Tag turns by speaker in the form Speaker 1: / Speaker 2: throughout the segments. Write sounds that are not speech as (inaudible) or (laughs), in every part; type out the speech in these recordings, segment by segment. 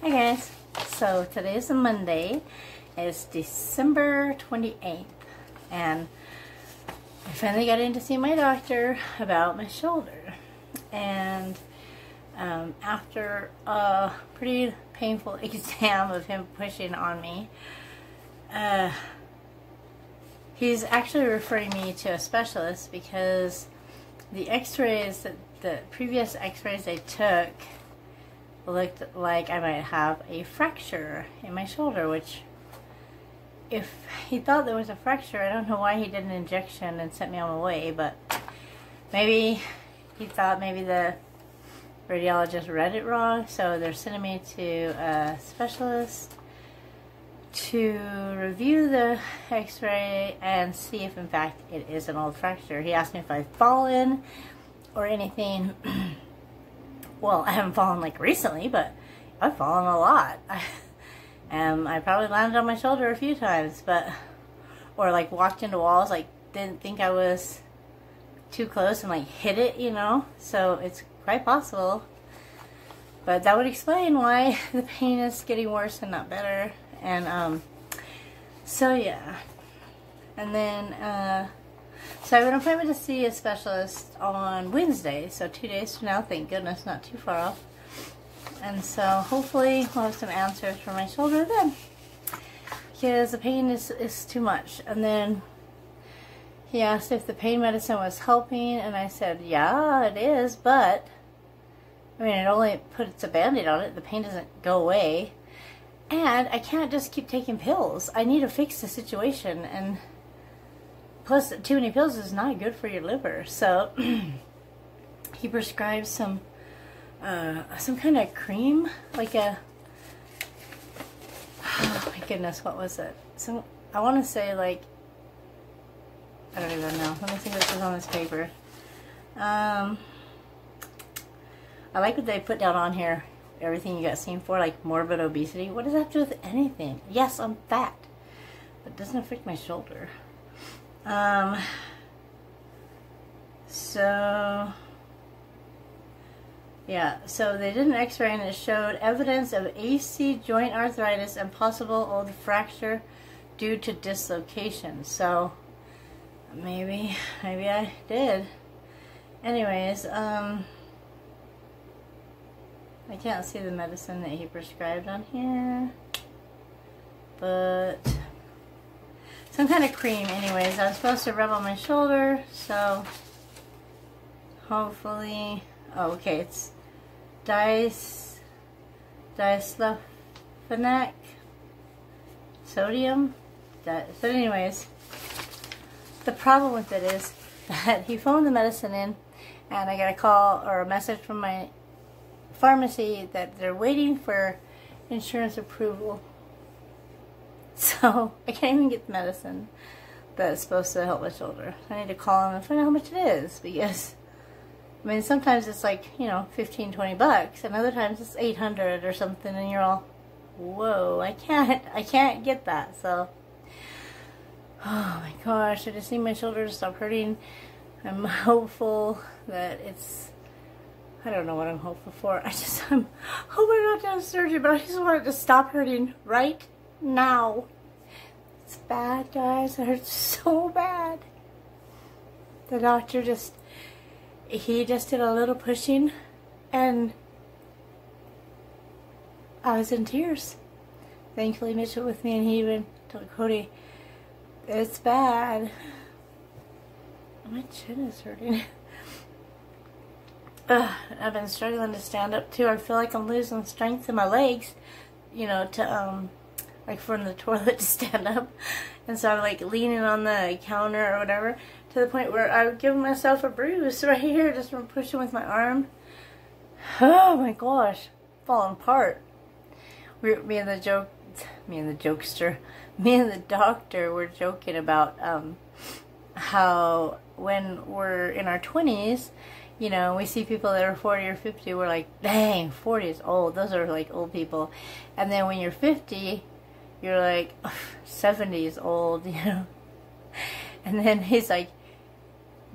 Speaker 1: Hi guys, so today is a Monday, it's December 28th, and I finally got in to see my doctor about my shoulder, and um, after a pretty painful (laughs) exam of him pushing on me, uh, he's actually referring me to a specialist because the x-rays, that the previous x-rays they took looked like I might have a fracture in my shoulder, which if he thought there was a fracture, I don't know why he did an injection and sent me on my way, but maybe he thought maybe the radiologist read it wrong, so they're sending me to a specialist to review the x-ray and see if in fact it is an old fracture. He asked me if I've fallen or anything (clears throat) well, I haven't fallen like recently, but I've fallen a lot. I, (laughs) and I probably landed on my shoulder a few times, but, or like walked into walls, like didn't think I was too close and like hit it, you know? So it's quite possible. But that would explain why (laughs) the pain is getting worse and not better. And, um, so yeah. And then, uh, so I have an appointment to see a specialist on Wednesday, so two days from now, thank goodness, not too far off. And so hopefully we'll have some answers for my shoulder then. Because the pain is, is too much. And then he asked if the pain medicine was helping, and I said, yeah, it is, but, I mean, it only puts a band-aid on it. The pain doesn't go away. And I can't just keep taking pills. I need to fix the situation, and Plus, too many pills is not good for your liver. So (clears throat) he prescribed some uh, some kind of cream, like a oh (sighs) my goodness, what was it? Some I want to say like I don't even know. Let me see what says on this paper. Um, I like what they put down on here. Everything you got seen for, like morbid obesity. What does that do with anything? Yes, I'm fat, but it doesn't affect my shoulder. Um, so, yeah, so they did an x-ray and it showed evidence of AC joint arthritis and possible old fracture due to dislocation. So, maybe, maybe I did. Anyways, um, I can't see the medicine that he prescribed on here, but some kind of cream anyways. I was supposed to rub on my shoulder, so hopefully, oh, okay, it's dice, disulfinac, sodium, but anyways, the problem with it is (laughs) that he phoned the medicine in and I got a call or a message from my pharmacy that they're waiting for insurance approval (laughs) So I can't even get the medicine that's supposed to help my shoulder. I need to call them and find out how much it is because I mean sometimes it's like, you know, 15, 20 bucks and other times it's 800 or something and you're all, whoa, I can't, (laughs) I can't get that. So, (sighs) oh my gosh, I just need my shoulder to stop hurting. I'm (laughs) hopeful that it's, I don't know what I'm hopeful for. I just, I'm hoping not to have surgery, but I just want it to stop hurting right now. It's bad, guys. (laughs) It hurts so bad. The doctor just, he just did a little pushing and I was in tears. Thankfully, Mitch was with me and he even told Cody, it's bad. (sighs) My chin is hurting. (laughs) Ugh, I've been struggling to stand up too. I feel like I'm losing strength in my legs, you know, to um like from the (laughs) toilet to stand up. And so I'm like leaning on the counter or whatever to the point where I would give myself a bruise (laughs) right here just from pushing with my arm. (sighs) Oh my gosh, falling apart. We, me and the joke, me and the jokester, (laughs) me and the doctor were joking about um, how when we're in our 20s, you know, we see people that are 40 or 50, we're like, dang, 40 is old. Those are like old people. And then when you're 50, you're like 70 is old, (laughs) you know. And then he's like,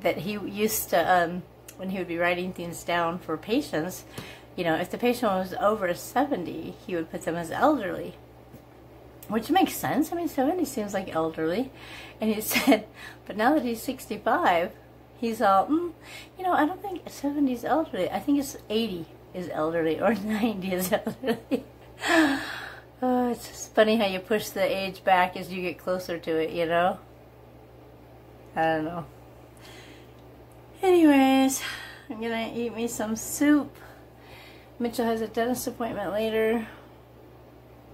Speaker 1: that he used to, um, when he would be writing things down for patients, you know, if the patient was over 70, he would put them as elderly. Which makes sense. I mean, 70 seems like elderly. And he (laughs) said, but now that he's 65, he's all, mm, you know, I don't think 70 is elderly. I think it's 80 is elderly or (laughs) 90 is elderly. It's funny how you push the age back as you get closer to it, you know? I don't know. Anyways, I'm gonna eat me some soup. Mitchell has a dentist appointment later.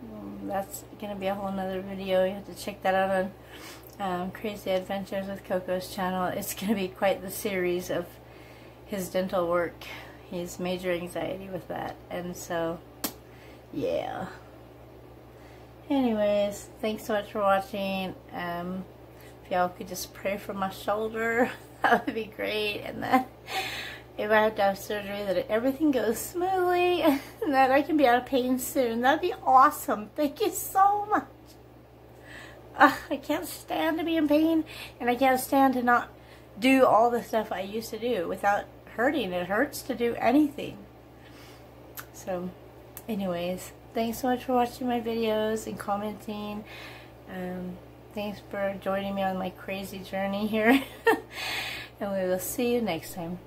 Speaker 1: Um, that's gonna be a whole nother video. You have to check that out on um, Crazy Adventures with Coco's channel. It's gonna be quite the series of his dental work. He's major anxiety with that, and so yeah. Anyways, thanks so much for watching. Um, if y'all could just pray for my shoulder, (laughs) that would be great. And then if I have to have surgery, that everything goes smoothly (laughs) and that I can be out of pain soon. That'd be awesome. Thank you so much. Uh, (laughs) I can't stand to be in pain and I can't stand to not do all the stuff I used to do without hurting. It hurts to do anything. So, anyways, thanks so much for watching my videos and commenting. Um, Thanks for joining me on my crazy journey here. (laughs) and we will see you next time.